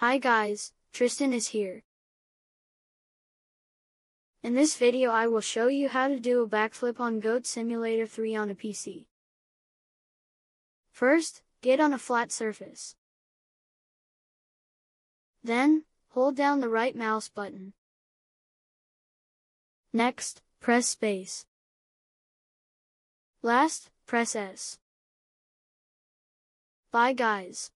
Hi guys, Tristan is here. In this video I will show you how to do a backflip on Goat Simulator 3 on a PC. First, get on a flat surface. Then, hold down the right mouse button. Next, press space. Last, press S. Bye guys.